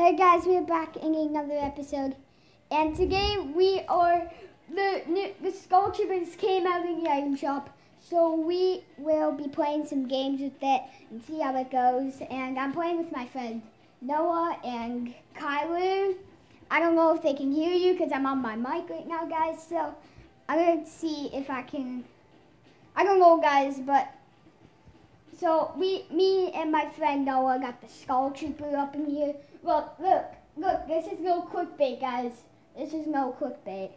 Hey guys, we're back in another episode, and today we are the the Skull Troopers came out in the item shop, so we will be playing some games with it and see how it goes. And I'm playing with my friend Noah and Kyler. I don't know if they can hear you because I'm on my mic right now, guys. So I'm gonna see if I can. I don't know, guys, but so we, me and my friend Noah got the Skull Trooper up in here. Look, look, look, this is no clickbait, guys. This is no clickbait.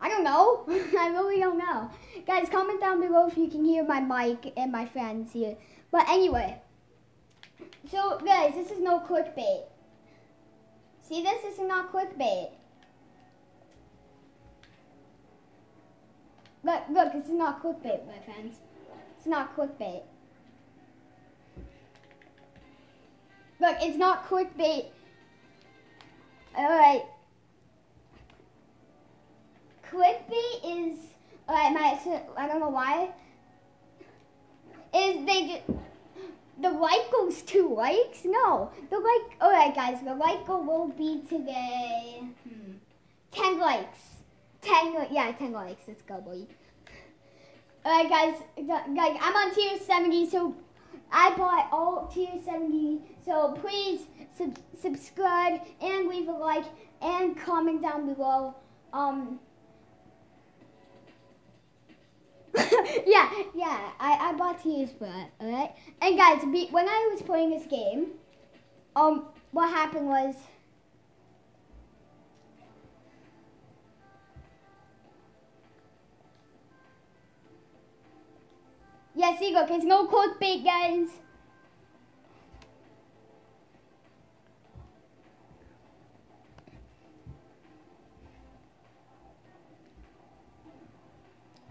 I don't know. I really don't know. Guys, comment down below if you can hear my mic and my friends here. But anyway. So, guys, this is no clickbait. See this? This is not clickbait. Look, look, this is not clickbait, my friends. It's not clickbait. Look, it's not clickbait. Alright. Clickbait is, alright, my, I don't know why. Is they just, the like goes two likes? No. The like, alright guys, the like goal will be today, hmm, 10 likes. 10, yeah, 10 likes. Let's go, boy. Alright guys, guys, I'm on tier 70, so I bought all tier 70, so please sub subscribe and leave a like and comment down below. Um, yeah, yeah, I, I bought tiers for it, alright? And guys, be, when I was playing this game, um, what happened was, Yes, Eagle, it's no clickbait, guys.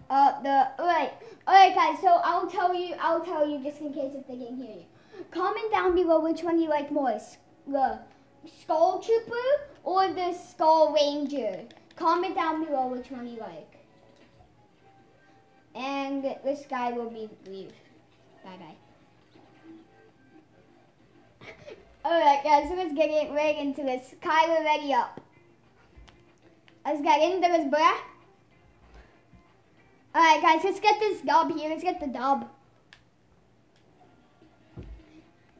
Uh, the, alright, alright guys, so I'll tell you, I'll tell you just in case if they can hear you. Comment down below which one you like more, the Skull Trooper or the Skull Ranger. Comment down below which one you like. And this guy will be leave. Bye bye. Alright guys, so let's get it right into this. Kyler ready up. Let's get into this, bruh. Alright guys, let's get this dub here. Let's get the dub.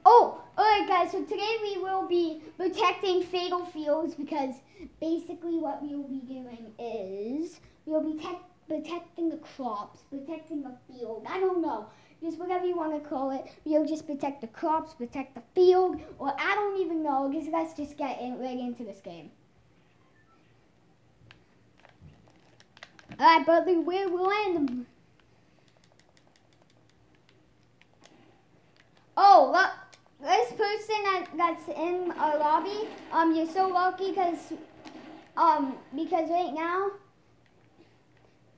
Oh, alright guys, so today we will be protecting Fatal Fields because basically what we will be doing is we will be protecting the crops, protecting the field. I don't know. Just whatever you want to call it. We'll just protect the crops, protect the field, or I don't even know. Because let's just get in, right into this game. Alright, brother, where will land? Oh, look. This person that, that's in our lobby, um, you're so lucky because, um, because right now,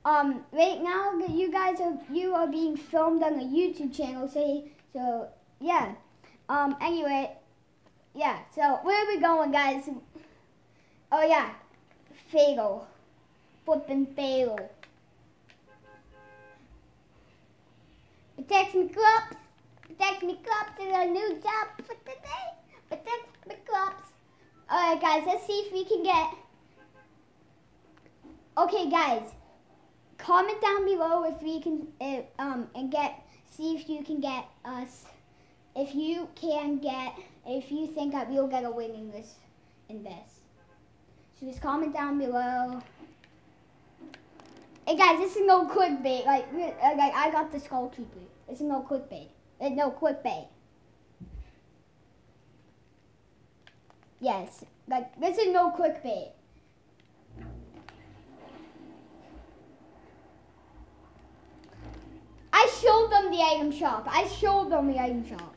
um, right now you guys are you are being filmed on a YouTube channel. So so yeah. Um. Anyway, yeah. So where are we going, guys? Oh yeah, fatal, flipping fatal. Protect me crops. Protect me crops is our new job for today. Protect me crops. Alright guys, let's see if we can get... Okay guys, comment down below if we can if, um and get see if you can get us if you can get if you think that we'll get a win in this in this. So just comment down below. Hey guys, this is no clickbait. Like, uh, like I got the skull keeper. This is no clickbait. It's no clickbait. Yes, like this is no clickbait. Showed them the item shop. I showed them the item shop.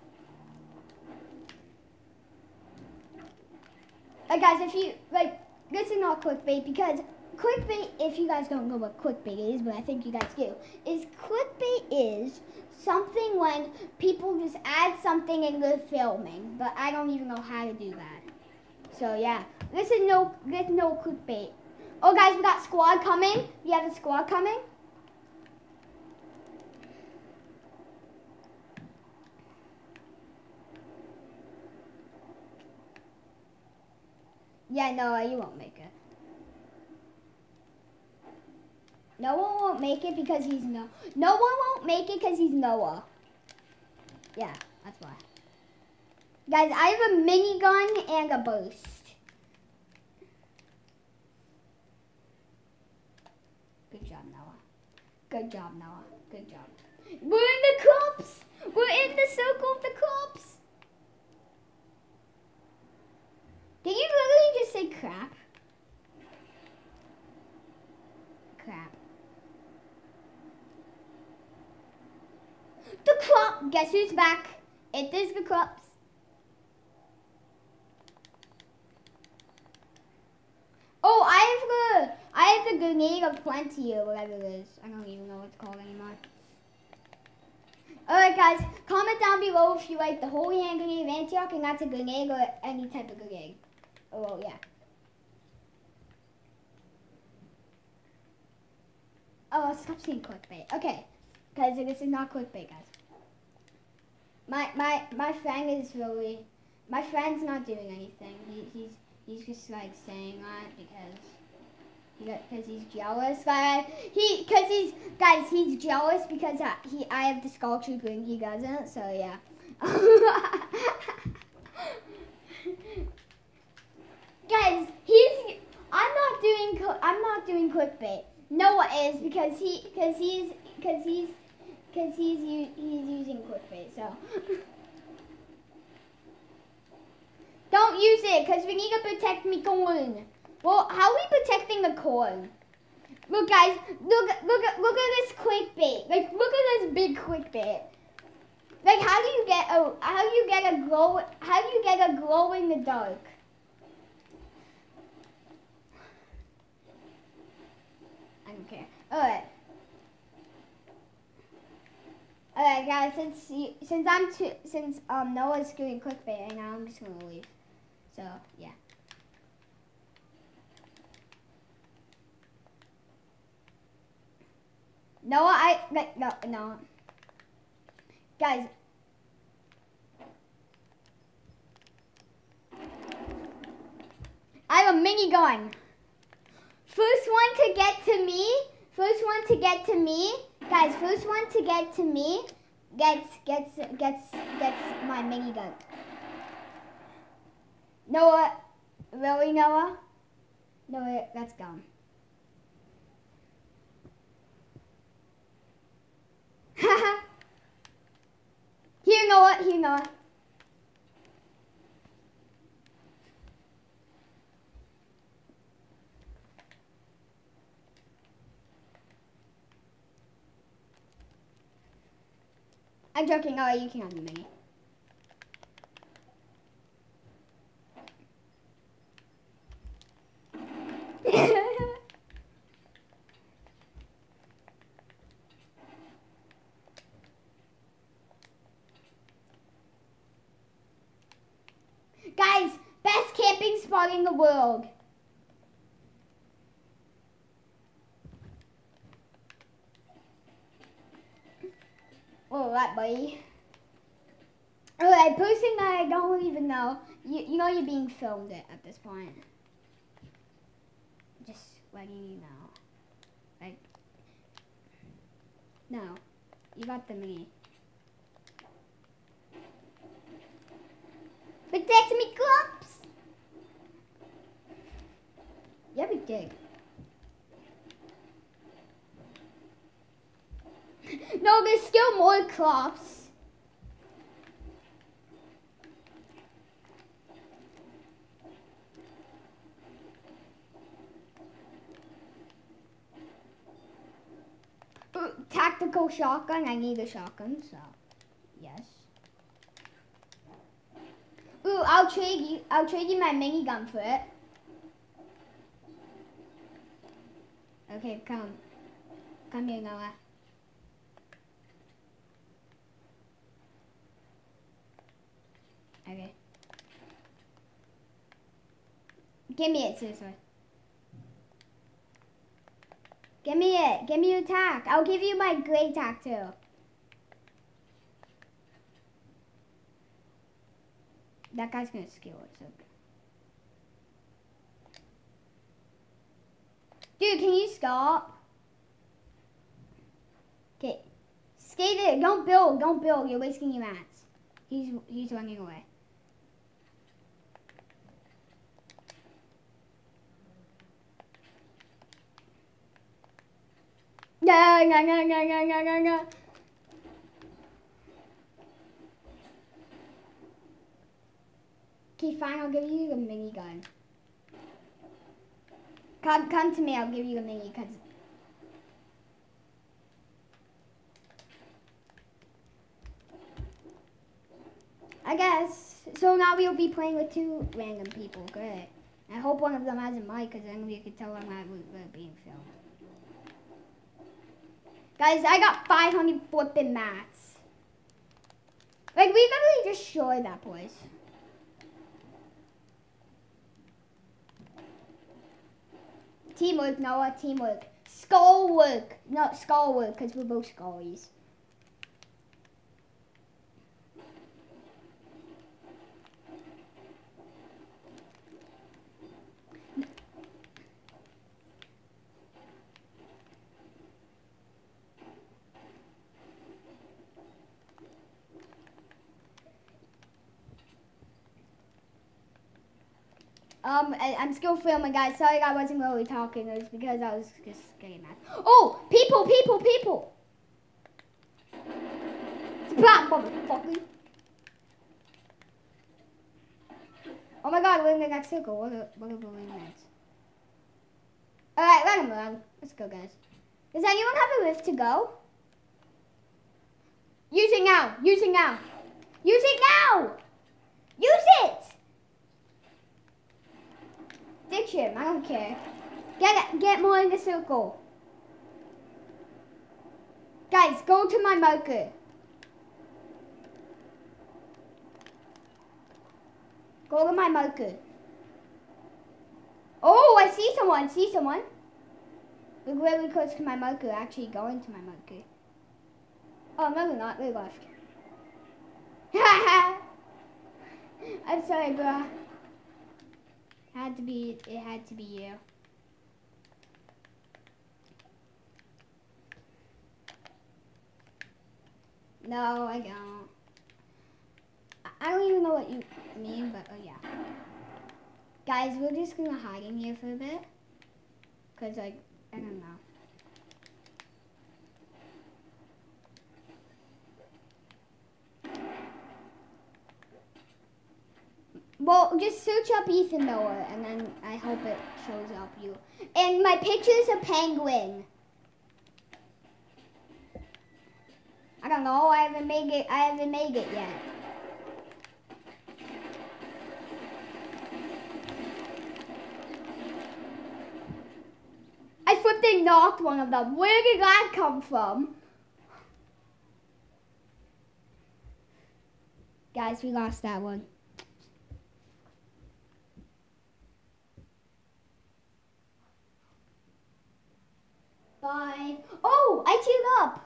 Like guys, if you, like, this is not clickbait because clickbait, if you guys don't know what clickbait is, but I think you guys do, is clickbait is something when people just add something in the filming, but I don't even know how to do that. So yeah, this is no, this is no clickbait. Oh guys, we got squad coming. We have a squad coming. Yeah, Noah, you won't make it. No one won't make it because he's no. No one won't make it because he's Noah. Yeah, that's why. Guys, I have a minigun and a boost. Good job, Noah. Good job, Noah. Good job. We're in the crops. We're in the circle of the crops. Did you literally just say crap? Crap. The crop. Guess who's back? It is the crops. Oh, I have the I have the grenade of plenty or whatever it is. I don't even know what it's called anymore. Alright guys, comment down below if you like the Holy Hand Grenade of Antioch and that's a grenade or any type of grenade. Oh, yeah. Oh, stop saying clickbait. Okay, guys, this is not clickbait, guys. My my my friend is really, my friend's not doing anything. He, he's he's just like saying that because because he's jealous. Guys, he because he's guys he's jealous because I, he I have the skull trooper and he doesn't. So yeah. guys, he's I'm not doing I'm not doing clickbait. Noah is because he because he's because he's because he's he's using clickbait. So. Don't use it, because we need to protect me corn. Well, how are we protecting the corn? Look, guys, look, look, look at this clickbait. Like, look at this big clickbait. Like, how do you get a, how do you get a glow, how do you get a glow in the dark? I don't care. Alright. Alright, guys, since you, since I'm too, since um Noah's doing clickbait right now, I'm just gonna leave. So, yeah. No, I, no, no. Guys. I have a mini gun. First one to get to me, first one to get to me, guys, first one to get to me gets, gets, gets, gets my minigun. Noah, really, Noah? Noah, that's dumb. Here, Noah, here, Noah. I'm joking, Oh, you can have the mini. Guys, best camping spot in the world. All right, buddy. Alright, person that I don't even know, you, you know you're being filmed at this point. Just letting you know. Like, no, you got the me. Protect me, crops! Yeah, we did. No, there's still more crops. Uh, tactical shotgun. I need a shotgun, so yes. Ooh, I'll trade you. I'll trade you my minigun for it. Okay, come. Come here, Noah. Okay. Give me it, seriously. Give me it. Give me your tack. I'll give you my gray tack too. That guy's gonna steal it. So. Dude, can you stop? Okay. Skate it. Don't build. Don't build. You're wasting your mats. He's he's running away. No. Okay, fine. I'll give you a minigun. Come, come to me. I'll give you a mini because I guess. So now we'll be playing with two random people. Good. I hope one of them has a mic because then we can tell them that we're uh, being filmed. Guys, I got 500 flipping mats. Like, we just show that, boys. Teamwork, Noah, teamwork. Skull work. Not skull work, because we're both skullies. Um, I, am still filming, guys. Sorry I wasn't really talking. It was because I was just getting mad. Oh, people, people, people. Splat, motherfucker. Oh my god, we're in the next circle. What a, what a balloon is. Alright, let him run. Let's go, guys. Does anyone have a lift to go? Use it now. Use it now. Use it now. Use it. Ditch him. I don't care. Get get more in the circle. Guys, go to my marker. Go to my marker. Oh, I see someone. See someone. Look really close to my marker. Actually, going to my marker. Oh, no, they're not. They left. I'm sorry, bro. Had to be, it had to be you. No, I don't. I don't even know what you mean, but oh yeah. Guys, we're just gonna hide in here for a bit. Cause like, I don't know. Well, just search up Ethan Miller, and then I hope it shows up you. And my picture's a penguin. I don't know. I haven't made it. I haven't made it yet. I flipping knocked one of them. Where did that come from? Guys, we lost that one. Bye. Oh, I teared up.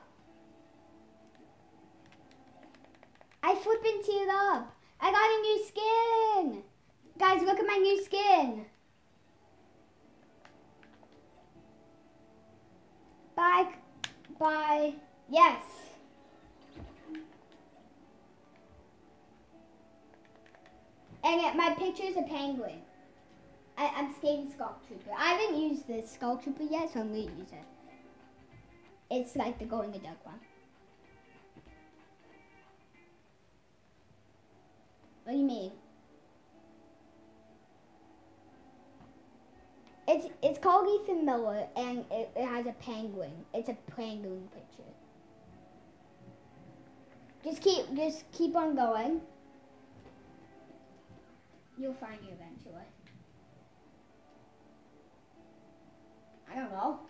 I flipping teared up. I got a new skin. Guys, look at my new skin. Bye. Bye. Yes. And my picture is a penguin. I, am skating Skull Trooper. I haven't used this Skull Trooper yet, so I'm going to use it. It's like the Going the Duck one. What do you mean? It's it's called Ethan Miller, and it, it has a penguin. It's a penguin picture. Just keep just keep on going. You'll find it eventually. I don't know.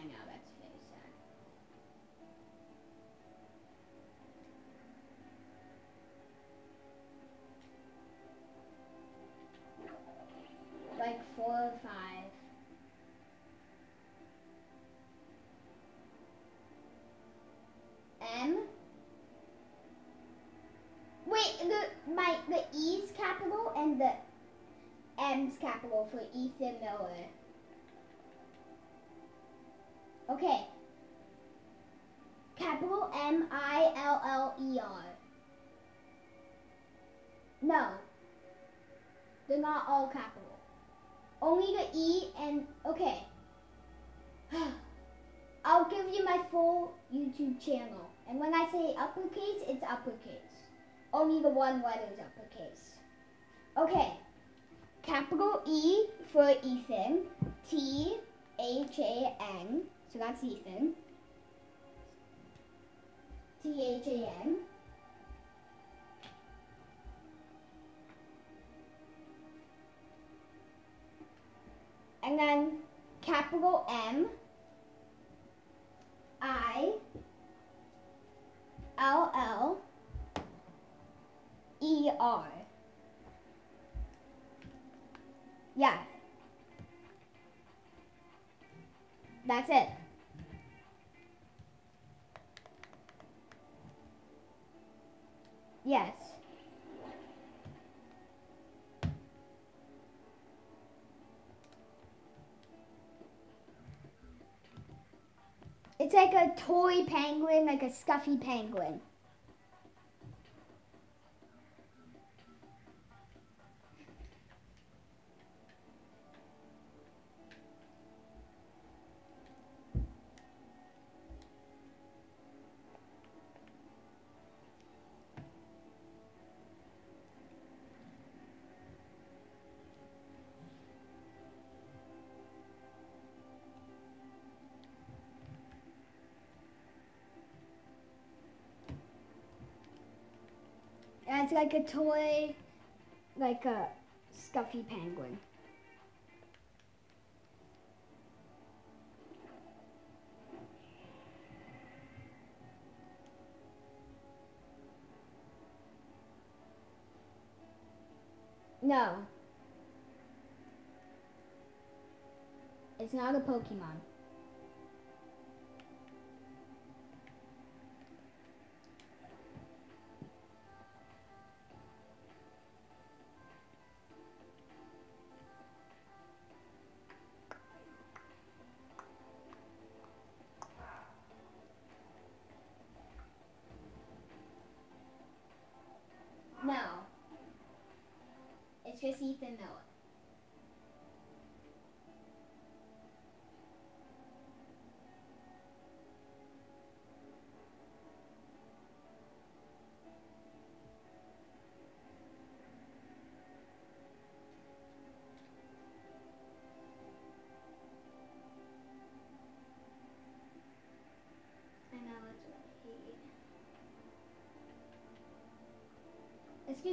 I know, that's sad. Like four or five. M. Wait, the my the E's capital and the M's capital for Ethan Miller. Okay. Capital M I L L E R. No. They're not all capital. Only the E and okay. I'll give you my full YouTube channel. And when I say uppercase, it's uppercase. Only the one letter is uppercase. Okay. Capital E for Ethan. T H A N. So that's Ethan. T H A N. And then capital M I L L E R. Yeah. That's it. Yes. It's like a toy penguin, like a scuffy penguin. It's like a toy, like a scuffy penguin. No. It's not a Pokemon. No. It's just Ethan Miller.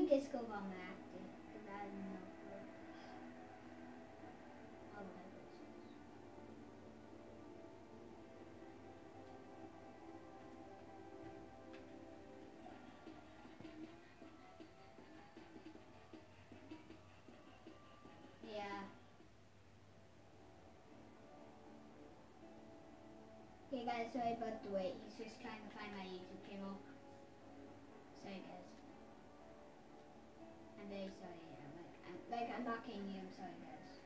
Disco on the acting, because I don't know. All. Yeah. Okay guys, sorry about the wait. He's just trying to find my YouTube channel. Sorry guys. Like, I'm, like I'm not kidding you. I'm sorry, guys.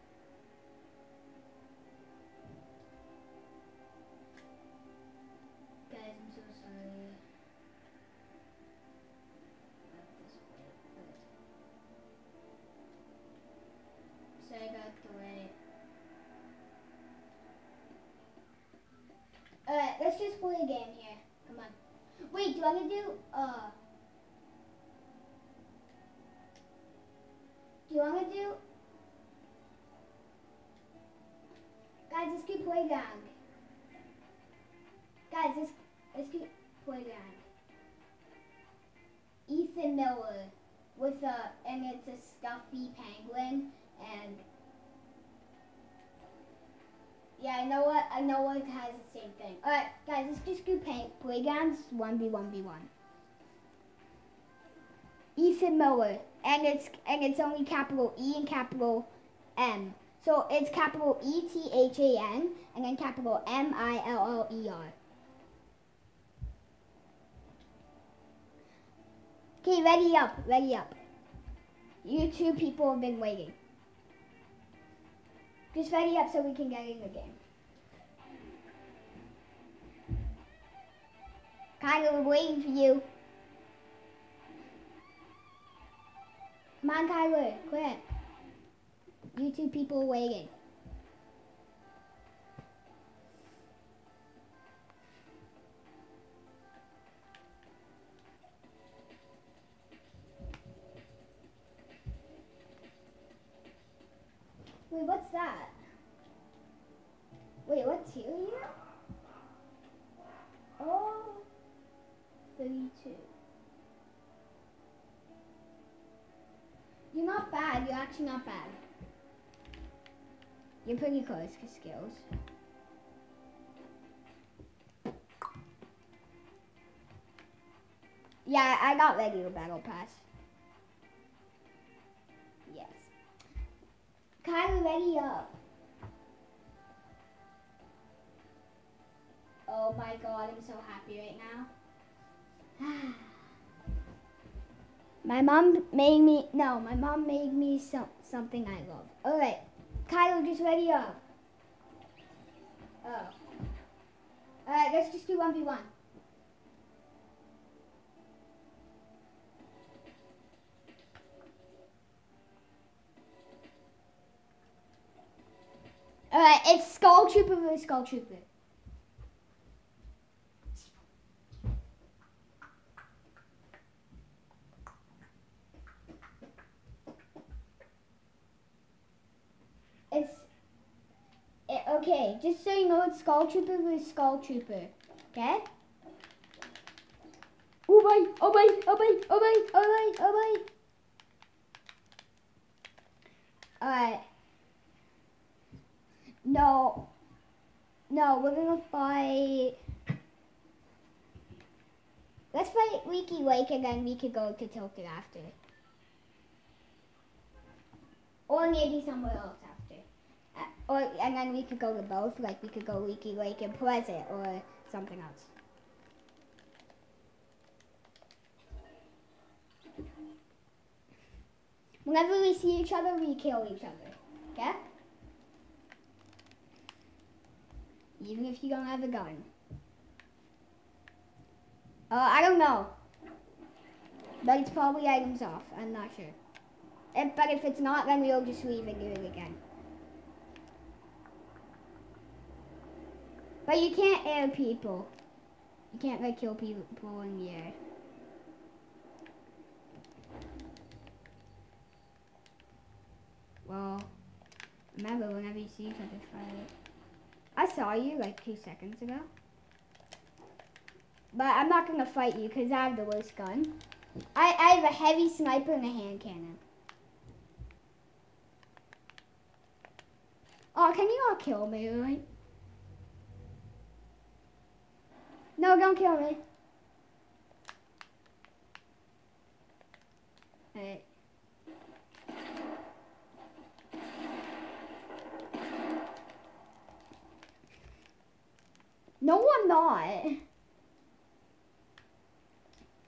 Guys, I'm so sorry. Sorry about the wait. Alright, let's just play a game here. Come on. Wait, do I want to do uh? Do you want to do? Guys, let's keep playground. Guys, let's let's keep playground. Ethan Miller with a and it's a stuffy penguin and yeah, I know what I know what has the same thing. All right, guys, let's just do paint playgrounds one v one v one. Ethan Miller, and it's and it's only capital E and capital M. So it's capital E T H A N and then capital M I L L E R. Okay, ready up, ready up. You two people have been waiting. Just ready up so we can get in the game. Kyler, we're waiting for you. Come on, Kyler, quick. You two people waiting. Wait, what's that? Wait, what's here? Oh, 32. Actually not bad. You're pretty close to skills. Yeah, I got regular battle pass. Yes. Kyler, ready up. Oh my god, I'm so happy right now. my mom made me, no, my mom made me some, something I love. Alright, Kyler, just ready up. Oh. Alright, let's just do 1v1. Alright, it's Skull Trooper versus Skull Trooper. It's it, okay. Just so you know, it's Skull Trooper versus Skull Trooper. Okay. Oh my! Oh my! Oh my! Oh my! Oh my! Oh my! Alright. No. No, we're gonna fight. Let's fight Leaky Lake and then we could go to Tilted after. Or maybe somewhere else after. Or and then we could go to both. Like we could go Leaky Lake and Pleasant or something else. Whenever we see each other, we kill each other. Okay? Even if you don't have a gun. Uh, I don't know. But it's probably items off. I'm not sure. If, but if it's not, then we'll just leave and do it again. But you can't air people. You can't like kill people in the air. Well, remember whenever you see other fight. I saw you like two seconds ago. But I'm not to fight you because I have the worst gun. I, I have a heavy sniper and a hand cannon. Oh, can you all kill me, right? No, don't kill me. Alright. No, I'm not.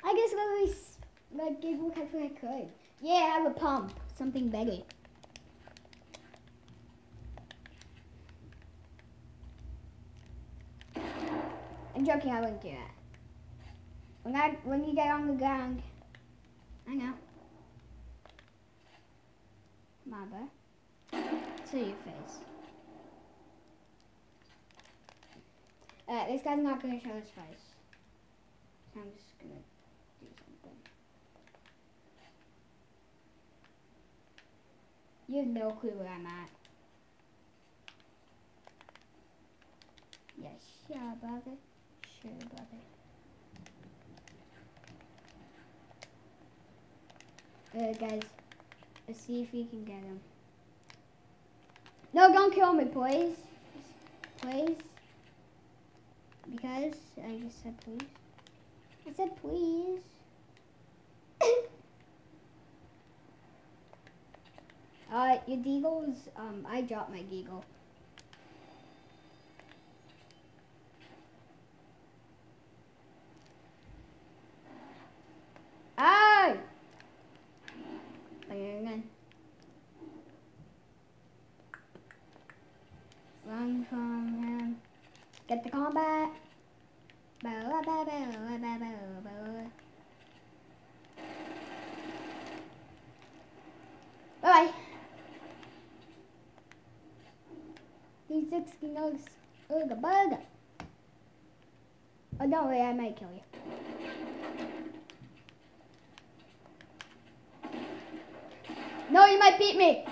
I guess me like give what I could. Yeah, I have a pump. Something better. I'm joking, I wouldn't do that. When I when you get on the ground, I know. Mother. See your face. Uh, this guy's not gonna show his face. So I'm just gonna do something. You have no clue where I'm at. Yes, sure, brother. Sure, brother. Uh, guys, let's see if we can get him. No, don't kill me, please. Please. Because I just said please. I said please. uh, your deagles, um, I dropped my deagle. Ah! Again. Bye. These six Ooga booga. Oh, don't worry, I might kill you. No, you might beat me.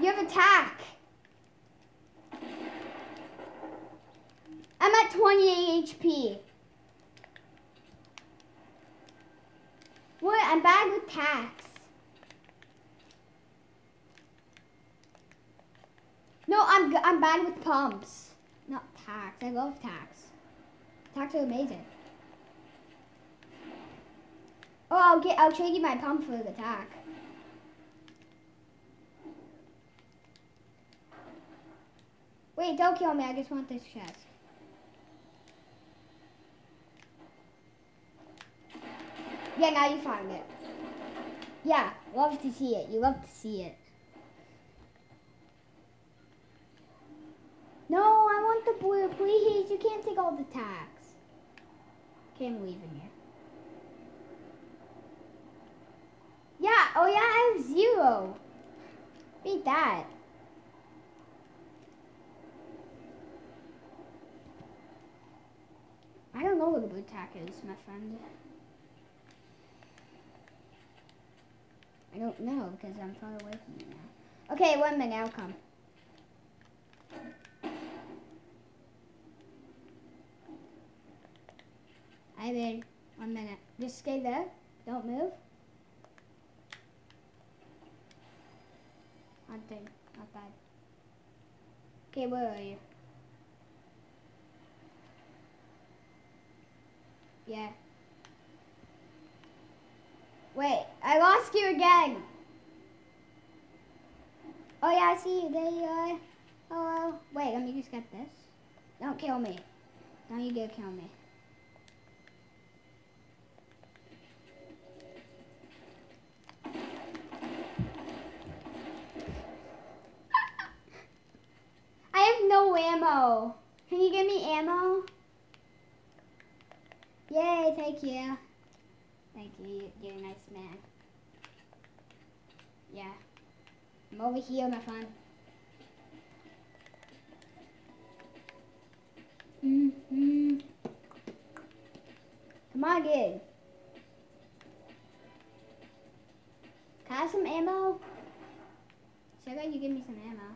You have attack. I'm at 28 HP. What? I'm bad with tax. No, I'm I'm bad with pumps. Not tax. I love tax. Tax are amazing. Oh, I'll get. I'll trade you my pump for the tack. Wait, don't kill me. I just want this chest. Yeah, now you found it. Yeah, love to see it. You love to see it. No, I want the blue, please. You can't take all the tax. Okay, I'm leaving here. Yeah, oh yeah, I have zero. Beat that. I don't know what a blue tack is, my friend. I don't know because I'm far away from you now. Okay, one minute, I'll come. I mean, one minute. Just stay there. Don't move. Nothing. Not bad. Okay, where are you? Yeah. Wait, I lost you again. Oh yeah, I see you. There you are. Oh, wait, let me just get this. Don't kill me. Don't you dare kill me. No. Can you give me ammo? Yay, thank you. Thank you, you're a nice man. Yeah. I'm over here, my friend. Mm -hmm. Come on, kid. Can I have some ammo? Sugar, you give me some ammo.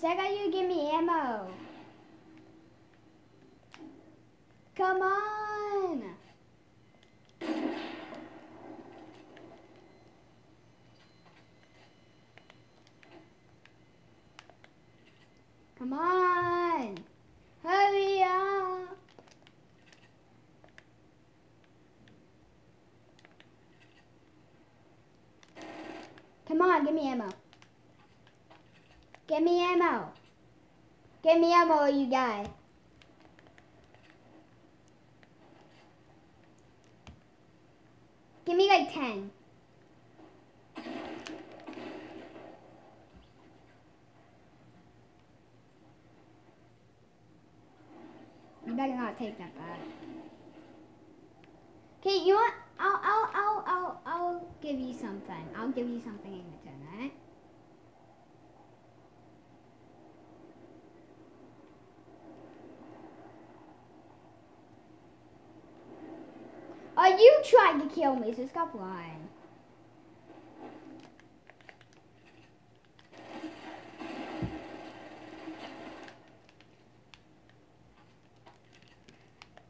That you give me ammo. Come on! Come on! Hurry up! Come on, give me ammo. Give me ammo. Give me ammo, you guy. Give me like 10. You better not take that back. Okay, you know what? I'll, I'll, I'll, I'll, I'll give you something. I'll give you something in return, alright? Are you trying to kill me? So stop lying.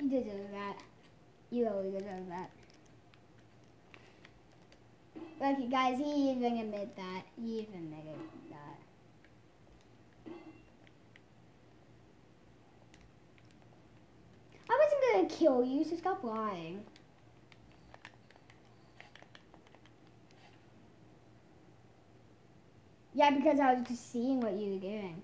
You deserve that. You really deserve that. Look, guys, he even admitted that. He even admitted that. I wasn't gonna kill you, so stop lying. Yeah, because I was just seeing what you were doing.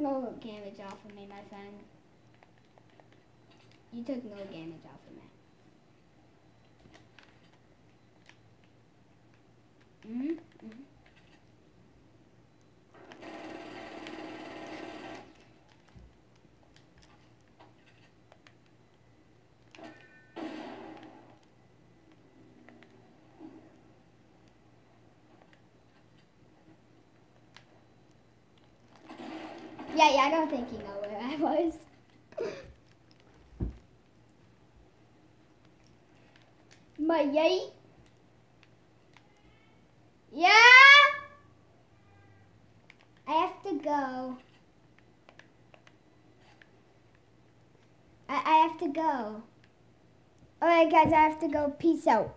No damage off of me, my friend. You took no damage off of me. Mm hmm mm hmm Yeah, yeah, I don't think you know where I was. My yay. Yeah. I have to go. I, I have to go. Alright guys, I have to go. Peace out.